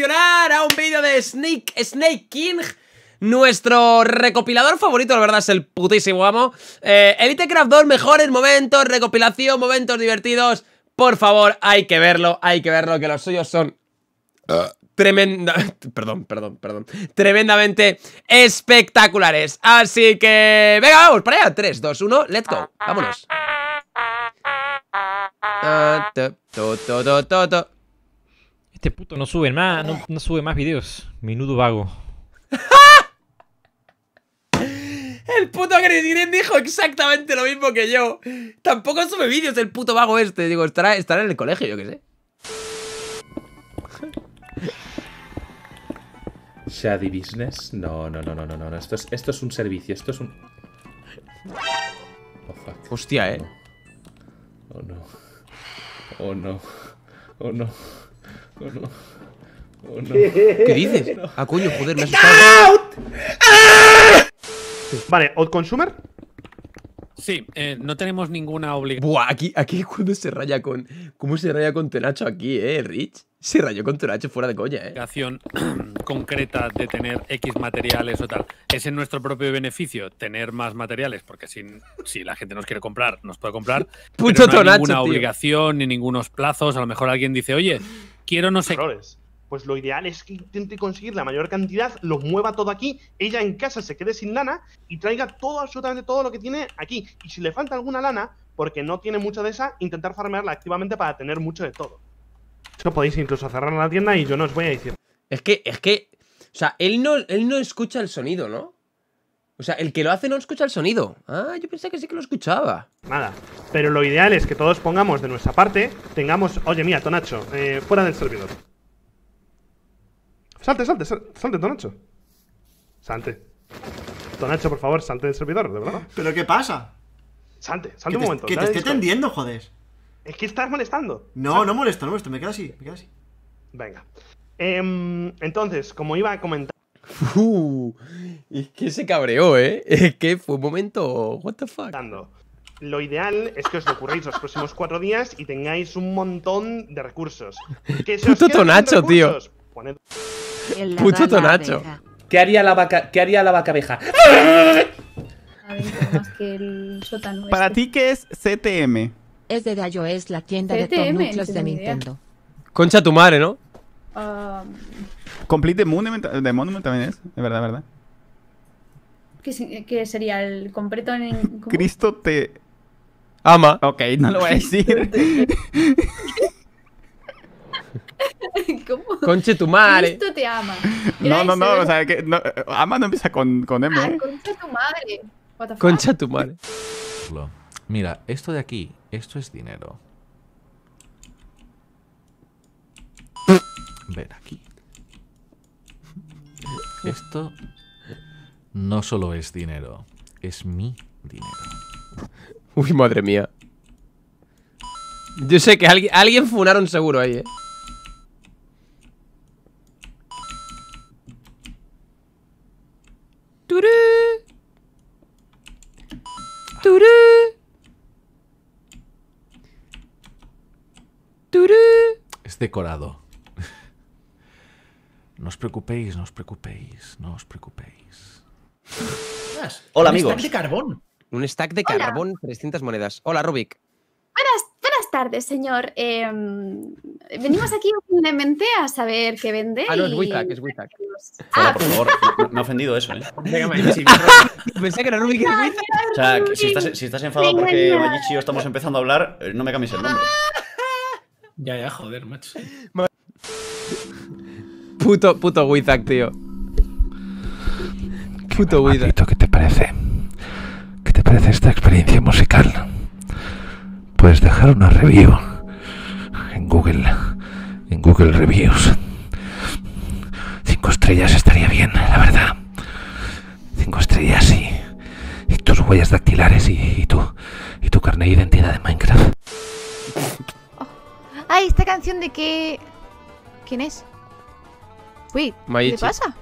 a un vídeo de Snake, Snake King nuestro recopilador favorito, la verdad, es el putísimo amo. Eh, Elite Craft 2, mejores momentos, recopilación, momentos divertidos. Por favor, hay que verlo, hay que verlo, que los suyos son... tremenda... Perdón, perdón, perdón Tremendamente espectaculares. Así que... Venga, vamos, para allá 3, 2, 1, let's go Vámonos Este puto no sube más, no, sube más videos. Minuto vago. El puto Green dijo exactamente lo mismo que yo. Tampoco sube vídeos el puto vago este. Digo, estará, estará en el colegio, yo qué sé. Shady Business. No, no, no, no, no, no. Esto es, esto es un servicio. Esto es un. Oh, fuck. Hostia, eh. Oh no. Oh no. Oh no. Oh no. Oh no. ¿Qué dices? Ah, coño, joder, me has asustado. Vale, Outconsumer. Sí, eh, no tenemos ninguna obligación. Buah, aquí, aquí cuando se raya con. ¿Cómo se raya con Tenacho aquí, eh, Rich? Se rayó con Tenacho fuera de coña, eh. Obligación concreta de tener X materiales o tal. Es en nuestro propio beneficio tener más materiales, porque si, si la gente nos quiere comprar, nos puede comprar. Puto pero no hay ninguna obligación ni ningunos plazos. A lo mejor alguien dice, oye, quiero no sé. Errores pues lo ideal es que intente conseguir la mayor cantidad, lo mueva todo aquí, ella en casa se quede sin lana y traiga todo, absolutamente todo lo que tiene aquí. Y si le falta alguna lana, porque no tiene mucha de esa, intentar farmearla activamente para tener mucho de todo. Eso podéis incluso cerrar la tienda y yo no os voy a decir. Es que, es que, o sea, él no, él no escucha el sonido, ¿no? O sea, el que lo hace no escucha el sonido. Ah, yo pensé que sí que lo escuchaba. Nada. Pero lo ideal es que todos pongamos de nuestra parte, tengamos... Oye, mira, Tonacho, eh, fuera del servidor. Salte, salte, salte, Tonacho. Salte. Tonacho, por favor, salte del servidor, de verdad. ¿Pero qué pasa? Salte, salte un momento. Que te esté tendiendo, joder. Es que estás molestando. No, no molesto, no molesto, me quedo así, me quedo así. Venga. Em, entonces, como iba a comentar. Uh, es que se cabreó, ¿eh? Es que fue un momento. ¿What the fuck? Lo ideal es que os lo ocurréis los próximos cuatro días y tengáis un montón de recursos. Puto tonacho, tío. Puto tonacho. ¿Qué haría la vaca, qué haría la vaca abeja? Para ti, ¿qué es CTM? Es de Dayo, es la tienda de tornuclos de Nintendo. Concha tu madre, ¿no? Um... Complete Monument, de Monument también es, de verdad, verdad. ¿Qué, sería el completo en Cristo te ama. Ok, no lo voy a decir. ¿Cómo? Conche tu madre. Cristo te ama. No, no, no, o sea, que ama no empieza con, con M. Ah, ¿eh? concha tu madre. Concha tu madre. Mira, esto de aquí, esto es dinero. Ven aquí. Esto no solo es dinero, es mi dinero. Uy, madre mía. Yo sé que alguien, alguien funaron seguro ahí, eh. ¡Turú! ¡Turú! ¡Turú! Es decorado. No os preocupéis, no os preocupéis, no os preocupéis. Hola, amigos. Un stack de carbón. Un stack de carbón, 300 monedas. Hola, Rubik. Buenas, buenas tardes, señor. Em, venimos aquí humildemente a saber qué vende. Ah, no, es Wizak, es Wizak. Ah, por favor, me ha ofendido eso, ¿eh? Pensé que era Rubik y Wizak. O sea, si estás, si estás enfadado porque Mayichi y yo estamos empezando a hablar, eh, no me cambies el nombre. Ya, ya, joder, macho. Puto, puto Wizak, tío. Puto Wizak. ¿Qué te parece? ¿Qué te parece esta experiencia musical? Puedes dejar una review en Google, en Google Reviews. Cinco estrellas estaría bien, la verdad. Cinco estrellas y, y tus huellas dactilares y, y, tu, y tu carnet de identidad de Minecraft. Oh. Ay, esta canción de qué... ¿Quién es? Uy, ¿qué pasa?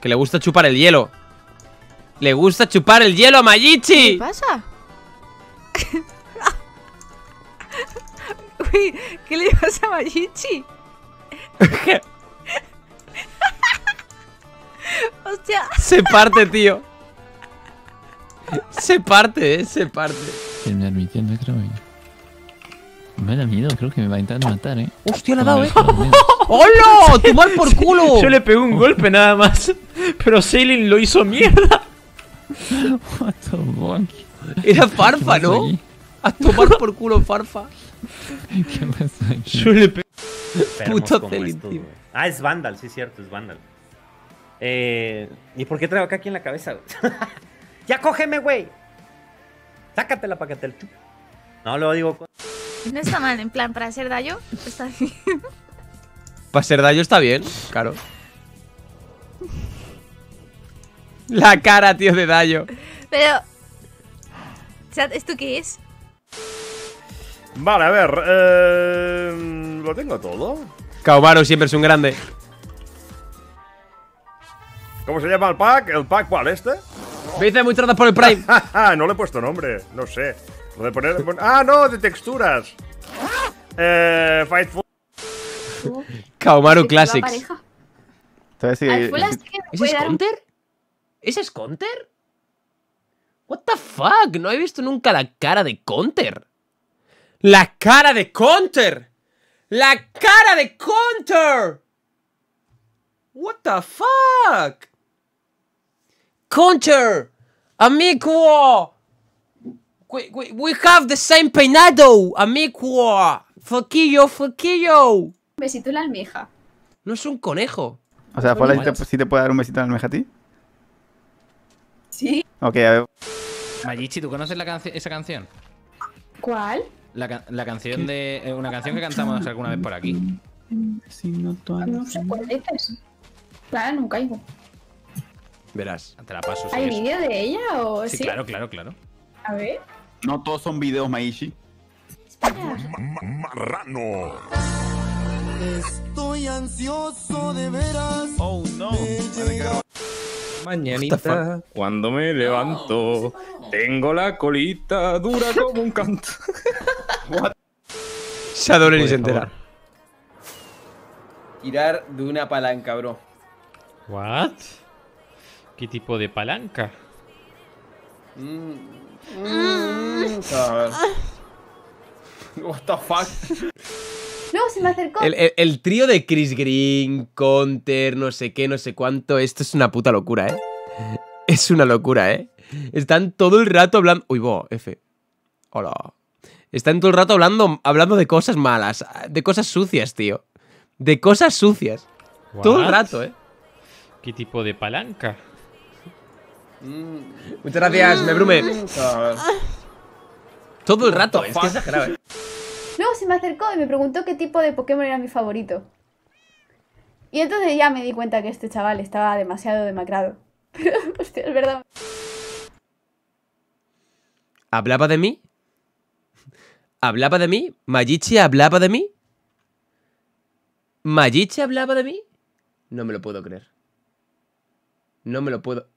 Que le gusta chupar el hielo. Le gusta chupar el hielo a Mayichi. ¿Qué pasa? Uy, ¿qué le pasa a Mayichi? Hostia. Se parte, tío. Se parte, eh, se parte. Terminar admitiendo, creo. Me da miedo, creo que me va a intentar matar, eh. Hostia, le ha dado, eh. ¡Hola! ¡Tomar por culo! Yo le pegué un golpe nada más. Pero Sailing lo hizo mierda. What the fuck? Era Farfa, ¿Qué pasó ¿no? aquí? A tomar por culo, Farfa. ¿Qué pasa aquí? Yo le pegué. Puto estos, tío. Ah, es Vandal, sí, es cierto, es Vandal. Eh, ¿Y por qué traigo acá aquí en la cabeza? güey? ¡Ya cógeme, güey! Sácatela para que te... No, lo digo... No está mal, en plan, para hacer daño, está bien. Para ser daño está bien, claro. La cara, tío, de daño. Pero. Chat, ¿esto qué es? Vale, a ver. eh, ¿Lo tengo todo? Kaomaru siempre es un grande. ¿Cómo se llama el pack? ¿El pack cuál? ¿Este? Me dice muchas gracias por el Prime. no le he puesto nombre, no sé. Lo de poner. Ah, no, de texturas. Eh. Fightful. Kaomaru Nueva Classics. pareja. Entonces, sí, Al full sí. así que me ¿Ese puede es? ¿Ese es Counter? What the fuck? No he visto nunca la cara de Counter. ¡La cara de Counter! ¡La cara de Counter! What the fuck? Counter! Amigo! We, we, we have the same peinado, amigo. Foquillo, foquillo. Un besito en la almeja. No es un conejo. O sea, Paula, ¿sí te, sí te puede dar un besito en la almeja a ti? Sí. Ok, a ver. Mayichi, ¿tú conoces la canci- esa canción? ¿Cuál? La, ca- la canción de. eh, una canción que cantamos alguna vez por aquí. No sé cuál dices. Claro, no caigo. Verás. Te la paso. si ¿Hay vídeo de ella o Sí, sí? claro, claro, claro. A ver. No todos son videos, Maishi. Marrano. Estoy ansioso de veras. Oh no. Mañanita, cuando me levanto, tengo la colita dura como un canto. Shadow ni se entera. Tirar de una palanca, bro. ¿What? ¿Qué tipo de palanca? What the fuck? No, se me acercó. El, el- el trío de Chris Green, Counter, no sé qué, no sé cuánto. Esto es una puta locura, ¿eh? Es una locura, ¿eh? Están todo el rato hablando. Uy, bo, F. Hola. Están todo el rato hablando, hablando de cosas malas, de cosas sucias, tío. De cosas sucias. Todo el rato, ¿eh? ¿Qué tipo de palanca? Muchas gracias, me brume. Todo el rato, es que exagerado, ¿eh? Luego se me acercó y me preguntó qué tipo de Pokémon era mi favorito. Y entonces ya me di cuenta que este chaval estaba demasiado demacrado. Pero, hostia, es verdad. ¿Hablaba de mí? ¿Hablaba de mí? ¿Mayichi hablaba de mí? ¿Mayichi hablaba de mí? No me lo puedo creer. No me lo puedo...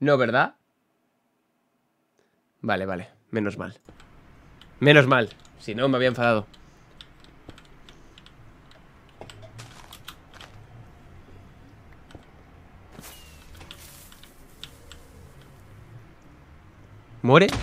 No, ¿verdad? Vale, vale. Menos mal. Menos mal. Si no, me había enfadado. ¿Muere?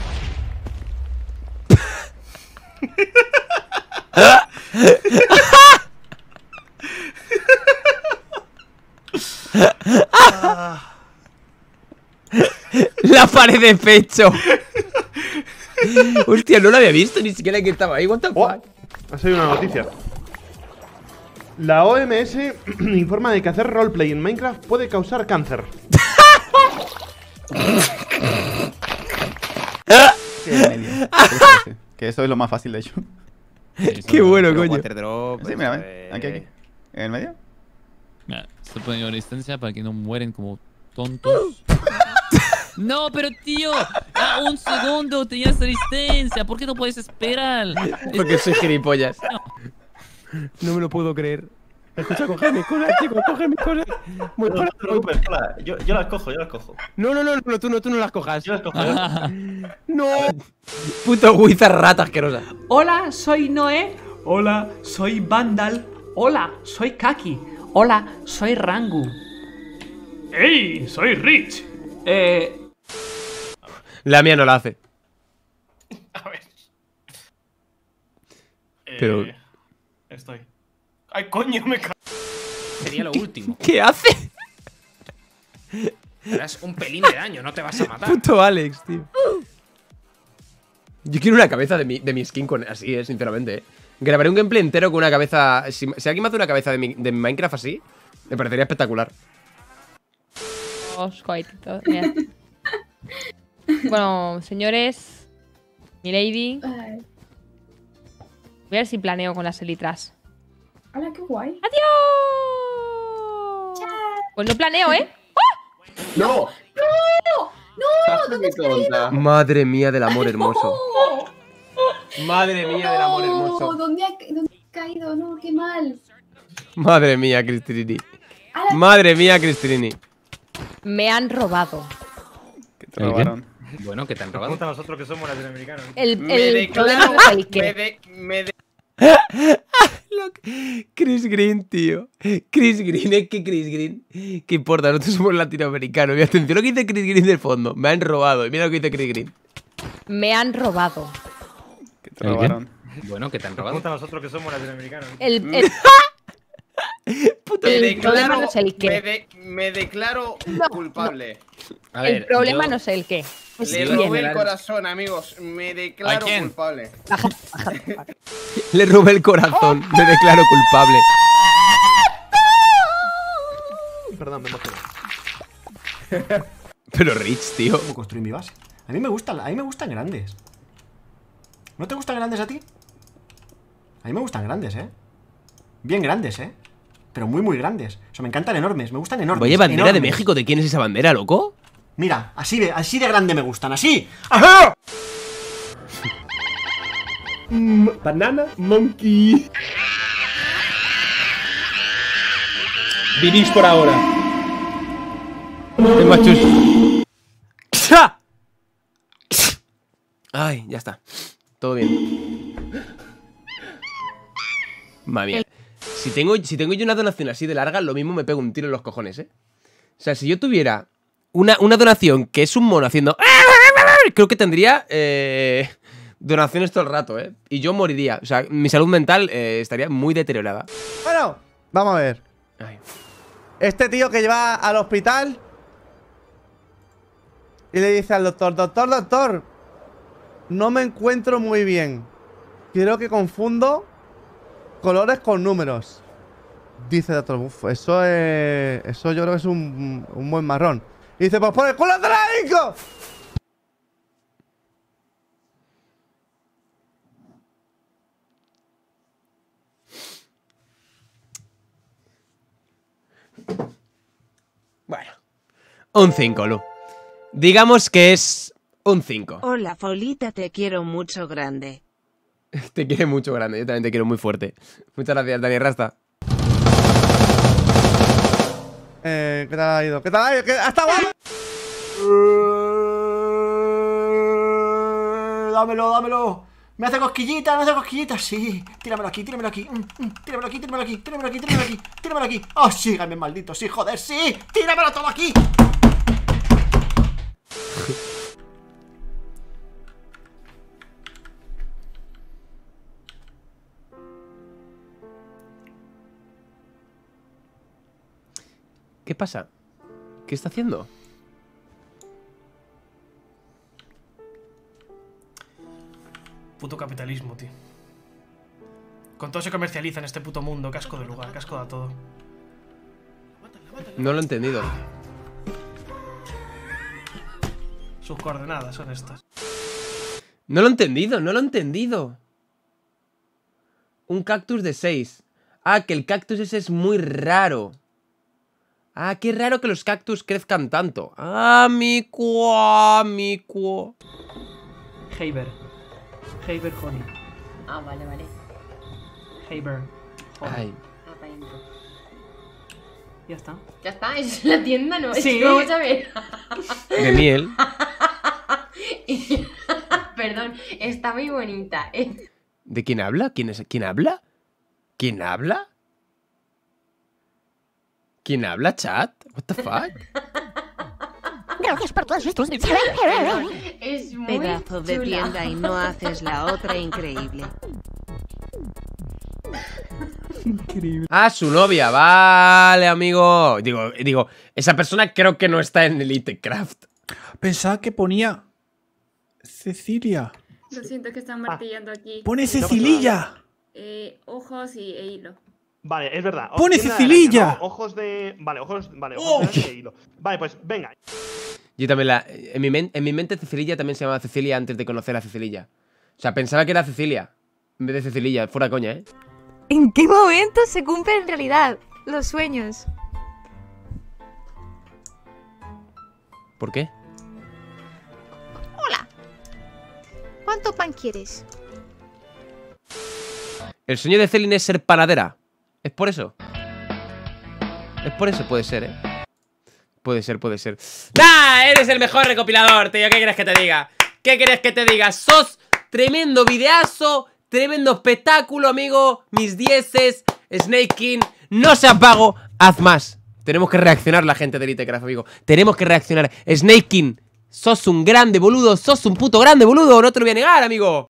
La pared de pecho. Hostia, no lo había visto ni siquiera que estaba ahí. What the fuck? Ha salido una noticia. La OMS informa de que hacer roleplay en Minecraft puede causar cáncer. Que eso es lo más fácil, de hecho. Qué bueno, coño. Waterdrop, Sí, mira, ven. Aquí, aquí. ¿En el medio? Mira, estoy poniendo distancia para que no mueren como tontos. No, pero tío, a un segundo tenías resistencia. ¿Por qué no puedes esperar? Porque soy gilipollas. No me lo puedo creer. Escucha, coger mis cosas, chicos, coger mis cosas. Muy No, no te preocupes, hola. Yo, yo las cojo, yo las cojo. No, no, no, no, tú no, tú no las cojas. Yo las cojo. yo las cojo. No. Puto wizard rata asquerosa. Hola, soy Noé. Hola, soy Vandal. Hola, soy Kaki. Hola, soy Rangu. ¡Ey! Soy Rich. Eh. La mía no la hace. Pero. Eh, Estoy. ¡Ay, coño! Me ca... Sería lo último. ¿Qué hace? Harás un pelín de daño, no te vas a matar. Puto Alex, tío. Yo quiero una cabeza de mi, de mi skin con así, eh, sinceramente. eh. Grabaré un gameplay entero con una cabeza. Si, si alguien me hace una cabeza de, mi, de mi Minecraft así, me parecería espectacular. Os mira. Bueno, señores. Mi lady. Ay. Voy a ver si planeo con las elitras. Hola, qué guay. ¡Adiós! Pues no planeo, ¿eh? ¡No! ¡No! ¡No! ¿Dónde? Madre mía del amor hermoso. Madre mía del amor No, hermoso. ¿Dónde ha, ¿Dónde ha caído? No, qué mal. Madre mía, Cristrini. Madre mía, Cristrini. Me han robado. Te robaron. Bueno, que te han robado. Pregunta a nosotros que somos latinoamericanos. El, Me el declaro- problema es el que. me de- me de- Chris Green, tío. Chris Green, es que Chris Green. ¿Qué importa? Nosotros somos latinoamericanos. Y atención lo que dice Chris Green del fondo. Me han robado. Y mira lo que dice Chris Green. Me han robado. Te robaron. Bueno, que te han robado. Pregunta a nosotros que somos latinoamericanos. El, el, me el problema declaro- no es el Me, qué. de- me declaro culpable. A El problema no es el qué. Es Le robé el corazón, amigos. Me declaro quién? culpable. Le robé el corazón. Me declaro culpable. Perdón, me emocioné. Pero Rich, tío. ¿Cómo construir mi base? A mí me gustan, a mí me gustan grandes. ¿No te gustan grandes a ti? A mí me gustan grandes, ¿eh? Bien grandes, ¿eh? Pero muy, muy grandes. O sea, me encantan enormes, me gustan enormes. Vaya bandera de. México. ¿De quién es esa bandera, loco? Mira, así de, así de grande me gustan, así. ¡Ajá! Banana Monkey. Vivís por ahora. El machus. Ay, ya está. Todo bien. Madre mía. Si tengo, si tengo yo una donación así de larga, lo mismo me pego un tiro en los cojones, ¿eh? O sea, si yo tuviera una, una donación que es un mono haciendo... Creo que tendría eh, donaciones todo el rato, ¿eh? Y yo moriría. O sea, mi salud mental eh, estaría muy deteriorada. Bueno, vamos a ver. Ay. Este tío que lleva al hospital y le dice al doctor, doctor, doctor, no me encuentro muy bien. Creo que confundo colores con números. Dice el doctor, "Uf, eso es. Eso yo creo que es un, un buen marrón. Y dice, pues pon el culo de la Inco. Bueno. Un 5, Lu. Digamos que es un 5. Hola, Folita, te quiero mucho grande. Te quiere mucho grande, yo también te quiero muy fuerte. Muchas gracias, Dani Rasta. Eh, ¿Qué tal ha ido? ¿Qué tal ha ido? ¿Qué- ¡Hasta guapo! Eh, Dámelo, dámelo. Me hace cosquillita, me hace cosquillita. Sí, tíramelo aquí, tíramelo aquí. Mm, mm, tíramelo aquí, tíramelo aquí, tíramelo aquí, tíramelo aquí, tíramelo aquí. Oh, sígame, maldito, sí, joder, sí. Tíramelo todo aquí. ¿Qué pasa? ¿Qué está haciendo? Puto capitalismo, tío. Con todo se comercializa en este puto mundo. Casco de lugar, casco da todo. No lo he entendido. Sus coordenadas son estas. No lo he entendido, no lo he entendido. Un cactus de 6. Ah, que el cactus ese es muy raro. Ah, qué raro que los cactus crezcan tanto. Ah, mi cuo, mi cuo. Heiber. Heiber Honey. Ah, vale, vale. Heiber. Ah, dentro. Ya está. Ya está, es la tienda, ¿no? Sí. vamos a ver. De miel. Perdón, está muy bonita. eh. ¿De quién habla? ¿Quién, es? ¿Quién habla? ¿Quién habla? ¿Quién habla, chat? What the fuck? Gracias por todos estos Es muy Pedazo de chula. tienda y no haces la otra increíble. Ah, su novia, vale, amigo. Digo, digo, esa persona creo que no está en Elite Craft. Pensaba que ponía Cecilia. Lo siento que están martillando aquí. Pone Cecililla. Eh, ojos y, e hilo. Vale, es verdad. ¡Pone Tienda de Cecililla! araña, ¿no? Ojos de. Vale, ojos. Vale, ojos de e hilo. Vale, pues venga. Yo también la. En mi, men- en mi mente, Cecililla también se llamaba Cecilia antes de conocer a Cecililla. O sea, pensaba que era Cecilia. En vez de Cecililla, fuera coña, ¿eh? ¿En qué momento se cumplen realidad los sueños? ¿Por qué? Hola. ¿Cuánto pan quieres? El sueño de Celine es ser panadera. ¿Es por eso? Es por eso, puede ser, ¿eh? Puede ser, puede ser. ¡Nah! Eres el mejor recopilador, tío. ¿Qué quieres que te diga? ¿Qué quieres que te diga? Sos tremendo videazo, tremendo espectáculo, amigo. Mis dieces, Snake King. No se apago, haz más. Tenemos que reaccionar la gente de Elitecraft, amigo. Tenemos que reaccionar. Snake King, sos un grande boludo, sos un puto grande boludo. No te lo voy a negar, amigo.